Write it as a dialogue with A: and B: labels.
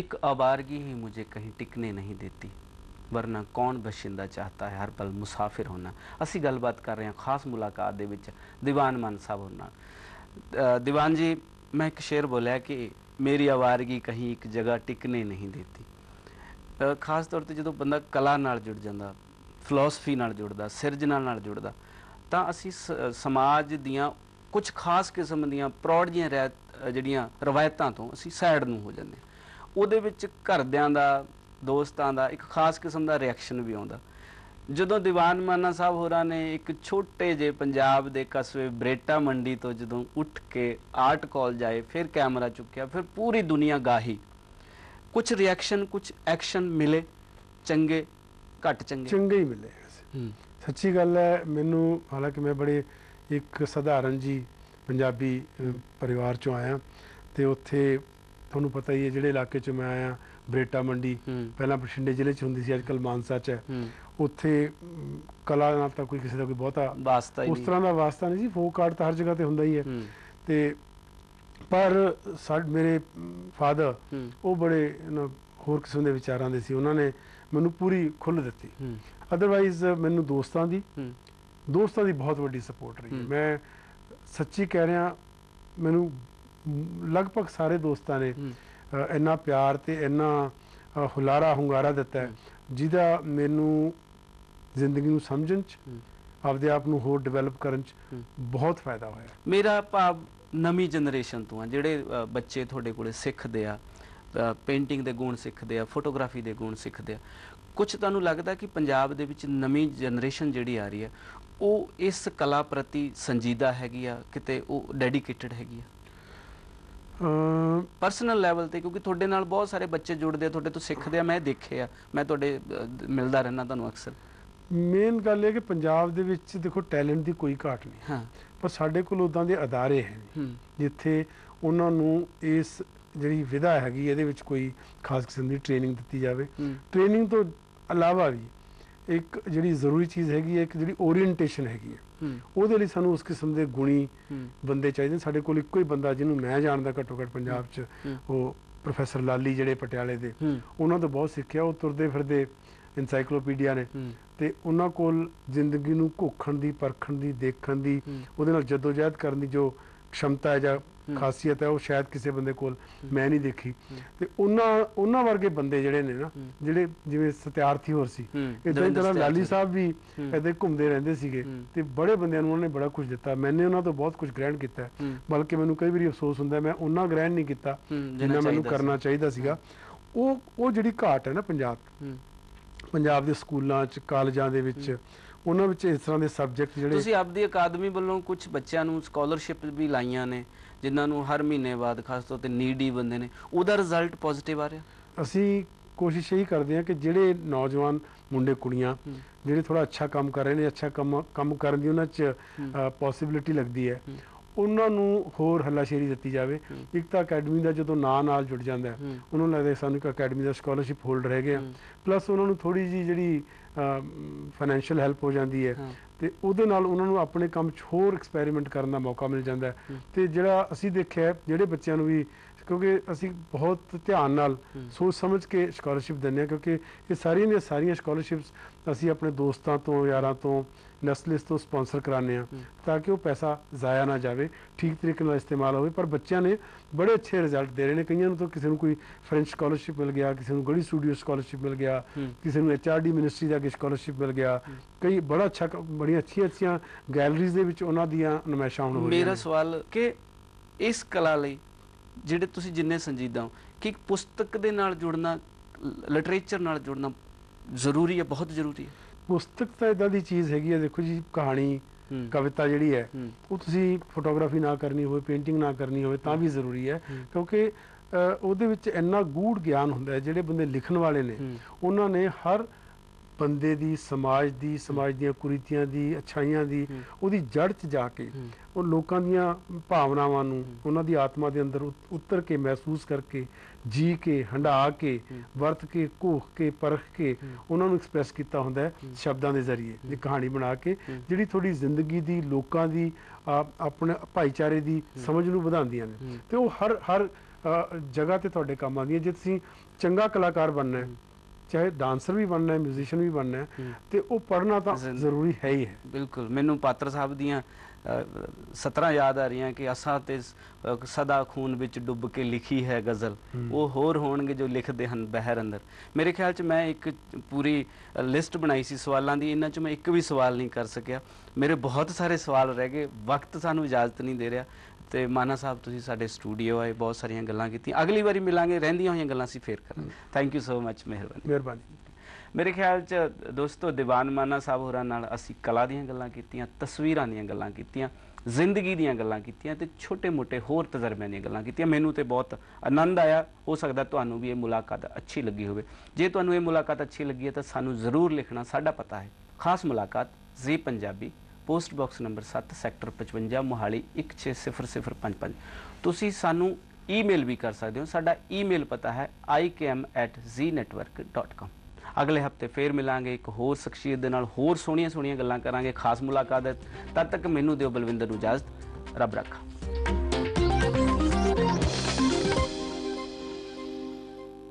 A: एक आवारगी ही मुझे कहीं टिकने नहीं देती ਵਰਨਾ ਕੌਣ ਬਸ਼ਿੰਦਾ ਚਾਹਤਾ ਹੈ ਹਰ ਪਲ ਮੁਸਾਫਿਰ ਹੋਣਾ ਅਸੀਂ ਗੱਲਬਾਤ ਕਰ ਰਹੇ ਹਾਂ ਖਾਸ ਮੁਲਾਕਾਤ ਦੇ ਵਿੱਚ ਦੀਵਾਨ ਮਾਨ ਸਾਹਿਬ ਹੋਣ ਨਾਲ ਅ, ਦੀਵਾਨ ਜੀ ਮੈਂ ਇੱਕ ਸ਼ੇਰ ਬੋਲਿਆ ਕਿ ਮੇਰੀ ਆਵਾਰਗੀ ਕਹੀਂ ਇੱਕ ਜਗ੍ਹਾ ਟਿਕਨੇ ਨਹੀਂ ਦੇਤੀ ਅ, ਖਾਸ ਤੌਰ ਤੇ ਜਦੋਂ ਬੰਦਾ ਕਲਾ ਨਾਲ ਜੁੜ ਜਾਂਦਾ ਫਿਲਾਸਫੀ ਨਾਲ ਜੁੜਦਾ ਸਿਰਜਣਾ ਨਾਲ ਜੁੜਦਾ ਤਾਂ ਅਸੀਂ ਸ- ਸਮਾਜ ਦੀਆਂ ਕੁਝ ਖਾਸ ਕਿਸਮ ਦੀਆਂ ਪ੍ਰੌੜ ਜੀਆਂ ਰਹਿ- ਅ, ਜਿਹੜੀਆਂ ਰਵਾਇਤਾਂ ਤੋਂ ਅਸੀਂ ਸਾਈਡ ਨੂੰ ਹੋ ਜਾਂਦੇ ਹਾਂ। ਉਹਦੇ ਵਿੱਚ ਘਰਦਿਆਂ ਦਾ ਦੋਸਤਾਂ ਦਾ ਇੱਕ ਖਾਸ ਕਿਸਮ ਦਾ ਰਿਐਕਸ਼ਨ ਵੀ ਆਉਂਦਾ। ਜਦੋਂ ਦੀਵਾਨ ਮਾਨਾ ਸਾਹਿਬ ਹੋਰਾਂ ਨੇ ਇੱਕ ਛੋਟੇ ਜਿਹੇ ਪੰਜਾਬ ਦੇ ਕਸਬੇ ਬਰੇਟਾ ਮੰਡੀ ਤੋਂ ਜਦੋਂ ਉੱਠ ਕੇ ਆਰਟ ਕਾਲਜ ਆਏ ਫਿਰ ਕੈਮਰਾ ਚੁੱਕਿਆ ਫਿਰ ਪੂਰੀ ਦੁਨੀਆ ਗਾਹੀ। ਕੁਝ ਰਿਐਕਸ਼ਨ ਕੁਝ ਐਕਸ਼ਨ ਮਿਲੇ ਚੰਗੇ ਘੱਟ ਚੰਗੇ।
B: ਚੰਗੇ ਹੀ ਮਿਲੇ। ਸੱਚੀ ਗੱਲ ਹੈ ਮੈਨੂੰ ਹਾਲਾਂਕਿ ਮੈਂ ਬੜੇ ਇੱਕ ਸਧਾਰਨ ਜੀ ਪੰਜਾਬੀ ਪਰਿਵਾਰ ਚੋਂ ਆਇਆ ਤੇ ਉੱਥੇ ਤੁਹਾਨੂੰ ਪਤਾ ਹੀ ਹੈ ਜਿਹੜੇ ਇਲਾਕੇ ਚੋਂ ਮੈਂ ਆਇਆ ਬਰੇਟਾ ਮੰਡੀ ਪਹਿਲਾਂ ਬਠਿੰਡੇ ਜ਼ਿਲ੍ਹੇ ਚ ਹੁੰਦੀ ਸੀ ਅੱਜਕੱਲ ਮਾਨਸਾ ਚ ਹੈ। ਉੱਥੇ ਕਲਾ ਨਾਲ ਤਾਂ ਕੋਈ ਕਿਸੇ ਦਾ ਕੋਈ ਬਹੁਤਾ
A: ਵਾਸਤਾ ਹੀ
B: ਉਸ ਤਰ੍ਹਾਂ ਦਾ ਵਾਸਤਾ ਨਹੀਂ ਸੀ ਫੋਕ ਆਰਟ ਤਾਂ ਹਰ ਜਗ੍ਹਾ ਤੇ ਹੁੰਦਾ ਹੀ ਹੈ। ਤੇ ਪਰ ਸਾਡੇ ਮੇਰੇ ਫਾਦਰ ਉਹ ਬੜੇ ਹੋਰ ਕਿਸਮ ਦੇ ਵਿਚਾਰਾਂ ਦੇ ਸੀ। ਉਹਨਾਂ ਨੇ ਮੈਨੂੰ ਪੂਰੀ ਖੁੱਲ੍ਹ ਦਿੱਤੀ। ਅਦਰਵਾਈਜ਼ ਮੈਨੂੰ ਦੋਸਤਾਂ ਦੀ ਦੋਸਤਾਂ ਦੀ ਬਹੁਤ ਵੱਡੀ ਸਪੋਰਟ ਰਹੀ। ਮੈਂ ਸੱਚੀ ਕਹਿ ਰਿਹਾ ਮੈਨੂੰ ਲਗਭਗ ਸਾਰੇ ਦੋਸਤਾਂ ਨੇ ਇੰਨਾ ਪਿਆਰ ਤੇ ਇੰਨਾ ਹੁਲਾਰਾ ਹੁੰਗਾਰਾ ਦਿੱਤਾ ਹੈ ਜਿਹਦਾ ਮੈਨੂੰ ਜ਼ਿੰਦਗੀ ਨੂੰ ਸਮਝਣ ਚ। ਆਪਦੇ ਆਪ ਨੂੰ ਹੋਰ ਡਿਵੈਲਪ ਕਰਨ ਚ। ਬਹੁਤ ਫਾਇਦਾ ਹੋਇਆ
A: ਮੇਰਾ ਭਾਵ ਨਵੀਂ ਜਨਰੇਸ਼ਨ ਤੋਂ ਆ ਜਿਹੜੇ ਬੱਚੇ ਤੁਹਾਡੇ ਕੋਲੇ ਸਿੱਖਦੇ ਆ ਪੇਂਟਿੰਗ ਦੇ ਗੁਣ ਸਿੱਖਦੇ ਆ ਫੋਟੋਗ੍ਰਾਫੀ ਦੇ ਗੁਣ ਸਿੱਖਦੇ ਆ ਕੁਝ ਤੁਹਾਨੂੰ ਲੱਗਦਾ ਕਿ ਪੰਜਾਬ ਦੇ ਵਿੱਚ ਨਵੀਂ ਜਨਰੇਸ਼ਨ ਜਿਹੜੀ ਆ ਰਹੀ ਹੈ ਉਹ ਇਸ ਕਲਾ ਪ੍ਰਤੀ ਸੰਜੀਦਾ ਹੈਗੀ ਆ ਕਿਤੇ ਉਹ ਡੈਡੀਕੇਟਿਡ ਹੈਗੀ ਆ ਪਰਸਨਲ ਲੈਵਲ ਤੇ ਕਿਉਂਕਿ ਤੁਹਾਡੇ ਨਾਲ ਬਹੁਤ ਸਾਰੇ ਬੱਚੇ ਜੁੜਦੇ ਆ ਤੁਹਾਡੇ ਤੋਂ ਸਿੱਖਦੇ ਆ ਮੈਂ ਦੇਖੇ ਆ। ਮੈਂ ਤੁਹਾਡੇ ਮਿਲਦਾ ਰਹਿਣਾ ਤੁਹਾਨੂੰ ਅਕਸਰ।
B: ਮੇਨ ਗੱਲ ਇਹ ਕਿ ਪੰਜਾਬ ਦੇ ਵਿੱਚ ਦੇਖੋ ਟੈਲੈਂਟ ਦੀ ਕੋਈ ਘਾਟ ਨਹੀਂ।
A: ਹਾਂ।
B: ਪਰ ਸਾਡੇ ਕੋਲ ਉਦਾਂ ਦੇ ਅਦਾਰੇ ਹੈ ਨਹੀਂ।
A: ਹੂੰ।
B: ਜਿੱਥੇ ਉਹਨਾਂ ਨੂੰ ਇਸ ਜਿਹੜੀ ਵਿਧਾ ਹੈਗੀ ਇਹਦੇ ਵਿੱਚ ਕੋਈ ਖਾਸ ਕਿਸਮ ਦੀ ਟ੍ਰੇਨਿੰਗ ਦਿੱਤੀ ਜਾਵੇ। ਟ੍ਰੇਨਿੰਗ ਤੋਂ ਇਲਾਵਾ ਵੀ ਇੱਕ ਜਿਹੜੀ ਜ਼ਰੂਰੀ ਚੀਜ਼ ਹੈਗੀ ਹੈ ਇੱਕ ਜਿਹੜੀ ਓਰੀਐਂਟੇਸ਼ਨ ਹੈਗੀ ਹੈ। ਉਹਦੇ ਲਈ ਸਾਨੂੰ ਉਸ ਕਿਸਮ ਦੇ ਗੁਣੀ ਬੰਦੇ ਚਾਹੀਦੇ ਨੇ। ਸਾਡੇ ਕੋਲ ਇੱਕੋ ਹੀ ਬੰਦਾ ਜਿਹਨੂੰ ਮੈਂ ਜਾਣਦਾ ਘੱਟੋ ਘੱਟ ਪੰਜਾਬ 'ਚ। ਉਹ ਪ੍ਰੋਫੈਸਰ ਲਾਲੀ ਜਿਹੜੇ ਪਟਿਆਲੇ ਦੇ। ਉਹਨਾਂ ਤੋਂ ਬਹੁਤ ਸਿੱਖਿਆ ਉਹ ਤੁਰਦੇ ਫਿਰਦੇ ਇਨਸਾਈਕਲੋਪੀਡੀਆ ਨੇ। ਤੇ ਉਹਨਾਂ ਕੋਲ ਜ਼ਿੰਦਗੀ ਨੂੰ ਘੋਖਣ ਦੀ ਪਰਖਣ ਦੀ ਦੇਖਣ ਦੀ ਉਹਦੇ ਨਾਲ ਜਦੋਜਹਿਦ ਕਰਨ ਦੀ ਜੋ ਖਮਤਾ ਹੈ ਜਾਂ। ਖਾਸੀਅਤ ਹੈ ਉਹ ਸ਼ਾਇਦ ਕਿਸੇ ਬੰਦੇ ਕੋਲ ਮੈਂ ਨਹੀਂ ਦੇਖੀ। ਤੇ ਉਹਨਾਂ ਉਹਨਾਂ ਵਰਗੇ ਬੰਦੇ ਜਿਹੜੇ ਨੇ ਨਾ। ਜਿਹੜੇ ਜਿਵੇਂ ਸਤਿਆਰਥੀ ਹੋਰ ਸੀ ਇਦਾਂ ਹੀ ਤਰ੍ਹਾਂ ਲਾਲੀ। ਸਾਹਿਬ ਵੀ
A: ਹੀ।
B: ਘੁੰਮਦੇ ਰਹਿੰਦੇ ਸੀਗੇ। ਤੇ ਬੜੇ ਬੰਦਿਆਂ ਨੂੰ ਉਹਨਾਂ ਨੇ ਬੜਾ ਕੁਝ ਦਿੱਤਾ। ਮੈਨੇ ਉਹਨਾਂ ਤੋਂ ਬਹੁਤ ਕੁਝ ਗ੍ਰਹਿਣ ਕੀਤਾ। ਬਲਕਿ ਮੈਨੂੰ ਕਈ ਵਾਰੀ ਅਫਸੋਸ ਹੁੰਦਾ ਮੈਂ ਉਹਨਾਂ ਗ੍ਰਹਿਣ ਨਹੀਂ ਕੀਤਾ ਜਿੰਨਾ ਮੈਨੂੰ। ਕਰਨਾ ਚਾਹੀਦਾ ਸੀਗਾ। ਉਹ ਉਹ ਜਿਹੜੀ ਘਾਟ ਹੈ ਨਾ ਪੰਜਾਬ ਪੰਜਾਬ ਦੇ ਸਕੂਲਾਂ 'ਚ ਕਾਲਜਾਂ ਦੇ ਵਿੱਚ ਉਹਨਾਂ ਵਿੱਚ ਇਸ ਤਰ੍ਹਾਂ ਦੇ ਸਬਜੈਕਟ ਜਿਹੜੇ
A: ਤੁਸੀਂ ਆਪਦੀ ਅਕਾਦਮੀ ਵੱਲੋਂ ਕੁਝ ਬੱਚਿਆਂ ਨੂੰ ਸਕਾਲਰਸ਼ਿਪ ਵੀ ਲਾਈਆਂ ਨੇ ਜਿਨ੍ਹਾਂ ਨੂੰ ਹਰ ਮਹੀਨੇ ਬਾਅਦ ਖਾਸ ਤੌਰ ਤੇ ਨੀਡੀ ਬੰਦੇ ਨੇ ਉਹਦਾ ਰਿਜ਼ਲਟ ਪੋਜ਼ਿਟਿਵ ਆ ਰਿਹਾ
B: ਅਸੀਂ ਕੋਸ਼ਿਸ਼ ਇਹੀ ਕਰਦੇ ਹਾਂ ਕਿ ਜਿਹੜੇ ਨੌਜਵਾਨ ਮੁੰਡੇ ਕੁੜੀਆਂ। ਜਿਹੜੇ ਥੋੜਾ ਅੱਛਾ ਕੰਮ ਕਰ ਰਹੇ ਨੇ ਅੱਛਾ ਕੰਮ ਕੰਮ ਕਰਨ ਦੀ ਉਹਨਾਂ 'ਚ। ਪੋਸਿਬਿਲਿਟੀ ਲੱਗਦੀ ਹੂੰ। ਉਹਨਾਂ ਨੂੰ ਹੋਰ ਹੱਲਾਸ਼ੇਰੀ ਦਿੱਤੀ ਜਾਵੇ। ਇੱਕ ਤਾਂ ਅਕੈਡਮੀ ਦਾ ਜਦੋਂ ਨਾਂ ਨਾਲ ਜੁੜ ਜਾਂਦਾ ਹੈ ਉਹਨਾਂ ਨੂੰ ਲੱਗਦਾ ਸਾਨੂੰ ਇੱਕ ਅਕੈਡਮੀ ਦਾ ਸਕਾਲਰਸ਼ਿਪ ਹੋਲਡਰ ਹੈਗੇ ਆ। ਪਲੱਸ ਉਹਨਾਂ ਨੂੰ ਥੋੜੀ ਜੀ ਜਿਹੜੀ ਫਾਈਨੈਂਸ਼ੀਅਲ ਹੈਲਪ ਹੋ ਜਾਂਦੀ ਹਾਂ। ਤੇ ਉਹਦੇ ਨਾਲ ਉਹਨਾਂ ਨੂੰ ਆਪਣੇ ਕੰਮ 'ਚ ਹੋਰ ਐਕਸਪੈਰੀਮੈਂਟ ਕਰਨ ਦਾ ਮੌਕਾ ਮਿਲ ਜਾਂਦਾ ਹੈ। ਤੇ ਜਿਹੜਾ ਅਸੀਂ ਦੇਖਿਆ ਜਿਹੜੇ ਬੱਚਿਆਂ ਨੂੰ ਵੀ ਕਿਉਂਕਿ ਅਸੀਂ ਬਹੁਤ ਧਿਆਨ ਨਾਲ। ਸੋਚ ਸਮਝ ਕੇ ਸਕਾਲਰਸ਼ਿਪ ਦਿੰਦੇ ਹਾਂ ਕਿਉਂਕਿ ਇਹ ਸਾਰੀਆਂ ਦੀਆਂ ਸਾਰੀਆਂ ਸਕਾਲਰਸ਼ਿਪਸ ਅਸੀਂ ਆਪਣੇ ਦੋਸਤਾਂ ਤੋਂ ਯਾਰਾਂ ਤੋਂ ਨਸਲਿਸ ਤੋਂ ਸਪਾਂਸਰ ਹਾਂ
A: ਹੂੰ।
B: ਤਾਂ ਕਿ ਉਹ ਪੈਸਾ ਜ਼ਾਇਆ ਨਾ ਜਾਵੇ ਠੀਕ ਤਰੀਕੇ ਨਾਲ ਇਸਤੇਮਾਲ ਹੋਵੇ ਪਰ ਬੱਚਿਆਂ ਨੇ ਬੜੇ ਅੱਛੇ ਰਿਜ਼ਲਟ ਦੇ ਰਹੇ ਨੇ ਕਈਆਂ ਨੂੰ ਤਾਂ ਕਿਸੇ ਨੂੰ ਕੋਈ ਫ੍ਰੈਂਚ ਸਕਾਲਰਸ਼ਿਪ ਮਿਲ ਗਿਆ ਕਿਸੇ ਨੂੰ ਗੜੀ ਸਟੂਡੀਓ ਸਕਾਲਰਸ਼ਿਪ ਮਿਲ ਗਿਆ ਕਿਸੇ ਨੂੰ ਐਚਆਰਡੀ ਮਿਨਿਸਟਰੀ ਦਾ ਸਕਾਲਰਸ਼ਿਪ ਮਿਲ ਗਿਆ ਕਈ ਬੜਾ ਅੱਛਾ ਕ- ਬੜੀਆਂ ਅੱਛੀਆਂ ਅੱਛੀਆਂ ਗੈਲਰੀਜ਼ ਦੇ ਵਿੱਚ ਉਹਨਾਂ ਦੀਆਂ ਨਮਾਇਸ਼ਾਂ ਹੁਣ ਹੋ ਰਹੀਆਂ
A: ਮੇਰਾ। ਸਵਾਲ ਕਿ ਇਸ ਕਲਾ ਲਈ ਜਿਹੜੇ ਤੁਸੀਂ ਜਿੰਨੇ ਸੰਜੀਦਾ ਹੋ ਕਿ ਇੱਕ ਪੁਸਤਕ ਦੇ ਨਾਲ ਜੁੜਨਾ ਲਿਟਰੇਚਰ ਨਾਲ ਜੁੜਨਾ ਜ਼ਰੂਰੀ ਹੈ ਬਹੁਤ ਜ਼ਰੂਰੀ ਹੈ?
B: ਪੁਸਤਕ ਤਾਂ ਇਦਾਂ ਦੀ ਚੀਜ਼ ਹੈਗੀ ਹੈ ਦੇਖੋ ਜੀ ਕਹਾਣੀ ਕਵਿਤਾ ਜਿਹੜੀ ਹੈ ਉਹ ਤੁਸੀਂ ਫੋਟੋਗ੍ਰਾਫੀ ਨਾ ਕਰਨੀ ਹੋਵੇ ਪੇਂਟਿੰਗ ਨਾ ਕਰਨੀ ਹੋਵੇ ਤਾਂ ਵੀ ਜ਼ਰੂਰੀ ਹੈ। ਕਿਉਂਕਿ ਉਹਦੇ ਵਿੱਚ ਇੰਨਾ ਗੂੜ ਗਿਆਨ ਹੁੰਦਾ ਹੈ ਜਿਹੜੇ ਬੰਦੇ ਲਿਖਣ ਵਾਲੇ ਨੇ ਉਹਨਾਂ ਨੇ ਹਰ ਬੰਦੇ ਦੀ ਸਮਾਜ ਦੀ ਸਮਾਜ ਦੀਆਂ ਕੁਰੀਤੀਆਂ ਦੀ ਅੱਛਾਈਆਂ ਦੀ। ਉਹਦੀ ਜੜ 'ਚ ਜਾ ਕੇ ਉਹ ਲੋਕਾਂ ਦੀਆਂ ਭਾਵਨਾਵਾਂ ਨੂੰ। ਉਹਨਾਂ ਦੀ ਆਤਮਾ ਦੇ ਅੰਦਰ ਉਤ- ਉਤਰ ਕੇ ਮਹਿਸੂਸ ਕਰਕੇ ਜੀ ਕੇ ਹੰਢਾ ਕੇ। ਵਰਤ ਕੇ ਘੋਖ ਕੇ ਪਰਖ ਕੇ। ਉਹਨਾਂ ਨੂੰ ਐਕਸਪ੍ਰੈਸ ਕੀਤਾ ਹੁੰਦਾ ਹੈ। ਸ਼ਬਦਾਂ ਦੇ ਜ਼ਰੀਏ ਦੀ ਕਹਾਣੀ ਬਣਾ ਕੇ। ਜਿਹੜੀ ਥੋੜੀ ਜ਼ਿੰਦਗੀ ਦੀ ਲੋਕਾਂ ਦੀ ਆਪਣੇ ਭਾਈਚਾਰੇ ਦੀ ਸਮਝ ਨੂੰ ਵਧਾਉਂਦੀਆਂ ਨੇ। ਤੇ ਉਹ ਹਰ ਹਰ ਜਗ੍ਹਾ ਤੇ ਤੁਹਾਡੇ ਕੰਮ ਆਉਂਦੀਆਂ ਜੇ ਤੁਸੀਂ ਚੰਗਾ ਕਲਾਕਾਰ ਬਣਨਾ ਹੈ ਚਾਹੇ ਡਾਂਸਰ ਵੀ ਬਣਨਾ ਹੈ ਮਿਊਜ਼ੀਸ਼ੀਅਨ ਵੀ ਬਣਨਾ ਹੈ। ਤੇ ਉਹ ਪੜ੍ਹਨਾ ਤਾਂ ਜ਼ਰੂਰੀ। ਹੈ ਹੀ ਹੈ।
A: ਬਿਲਕੁਲ। ਮੈਨੂੰ ਪਾਤਰ ਸਾਹਿਬ ਦੀਆਂ ਸਤਰਾਂ ਯਾਦ ਆ ਰਹੀਆਂ ਕਿ ਅਸਾਂ ਤੇ ਸਦਾ ਖੂਨ ਵਿੱਚ ਡੁੱਬ ਕੇ ਲਿਖੀ ਹੈ ਗਜ਼ਲ। ਉਹ ਹੋਰ ਹੋਣਗੇ ਜੋ ਲਿਖਦੇ ਹਨ ਬਹਿਰ ਅੰਦਰ। ਮੇਰੇ ਖਿਆਲ ਚ ਮੈਂ ਇੱਕ ਪੂਰੀ ਲਿਸਟ ਬਣਾਈ ਸੀ ਸਵਾਲਾਂ ਦੀ। ਇਹਨਾਂ ਚ ਮੈਂ ਇੱਕ ਵੀ ਸਵਾਲ ਨਹੀਂ ਕਰ ਸਕਿਆ। ਮੇਰੇ ਬਹੁਤ ਸਾਰੇ ਸਵਾਲ ਰਹਿ ਗਏ। ਵਕਤ ਸਾਨੂੰ ਇਜਾਜ਼ਤ ਨਹੀਂ ਦੇ ਰਿਹਾ। ਤੇ ਮਾਨਾ ਸਾਹਿਬ ਤੁਸੀਂ ਸਾਡੇ ਸਟੂਡੀਓ ਆਏ ਬਹੁਤ ਸਾਰੀਆਂ ਗੱਲਾਂ ਕੀਤੀਆਂ। ਅਗਲੀ ਵਾਰੀ ਮਿਲਾਂਗੇ ਰਹਿੰਦੀਆਂ ਹੋਈਆਂ ਗੱਲਾਂ ਅਸੀਂ ਫੇਰ ਕਰਾਂਗੇ। ਥੈਂਕ ਯੂ ਸੋ ਮੱਚ ਮਿਹਰਬਾਨੀ।
B: ਮਿਹਰਬਾਨੀ।
A: ਮੇਰੇ ਖਿਆਲ ਚ ਦੋਸਤੋ ਦੀਵਾਨ ਮਾਨਾ ਸਾਹਿਬ ਹੋਰਾਂ ਨਾਲ ਅਸੀਂ ਕਲਾ ਦੀਆਂ ਗੱਲਾਂ ਕੀਤੀਆਂ ਤਸਵੀਰਾਂ ਦੀਆਂ ਗੱਲਾਂ ਕੀਤੀਆਂ ਜ਼ਿੰਦਗੀ ਦੀਆਂ ਗੱਲਾਂ ਕੀਤੀਆਂ ਤੇ ਛੋਟੇ-ਮੋਟੇ ਹੋਰ ਤਜਰਬਿਆਂ ਦੀਆਂ ਗੱਲਾਂ ਕੀਤੀਆਂ। ਮੈਨੂੰ ਤੇ ਬਹੁਤ ਆਨੰਦ ਆਇਆ। ਹੋ ਸਕਦਾ ਤੁਹਾਨੂੰ ਵੀ ਇਹ ਮੁਲਾਕਾਤ ਅੱਛੀ ਲੱਗੀ ਹੋਵੇ। ਜੇ ਤੁਹਾਨੂੰ ਇਹ ਮੁਲਾਕਾਤ ਅੱਛੀ ਲੱਗੀ ਹੈ ਤਾਂ ਸਾਨੂੰ ਜ਼ਰੂਰ ਲਿਖਣਾ। ਸਾਡਾ ਪਤਾ ਹੈ। ਖਾਸ ਮੁਲਾਕਾਤ Zee Punjabi post box number 7 sector 55 Mohali 16005 ਤੁਸੀਂ ਸਾਨੂੰ ਈਮੇਲ ਵੀ ਕਰ ਸਕਦੇ ਹੋ। ਸਾਡਾ ਈਮੇਲ ਪਤਾ ਹੈ ikm@znetwork.com ਅਗਲੇ ਹਫ਼ਤੇ ਫੇਰ ਮਿਲਾਂਗੇ ਇੱਕ ਹੋਰ ਸ਼ਖਸੀਅਤ ਦੇ ਨਾਲ ਹੋਰ ਸੋਹਣੀਆਂ ਸੋਹਣੀਆਂ ਗੱਲਾਂ ਕਰਾਂਗੇ, ਖਾਸ ਮੁਲਾਕਾਤ ਤਦ ਤੱਕ ਮੈਨੂੰ ਦਿਓ ਬਲਵਿੰਦਰ ਨੂੰ ਇਜਾਜ਼ਤ। ਰੱਬ ਰੱਖਾ।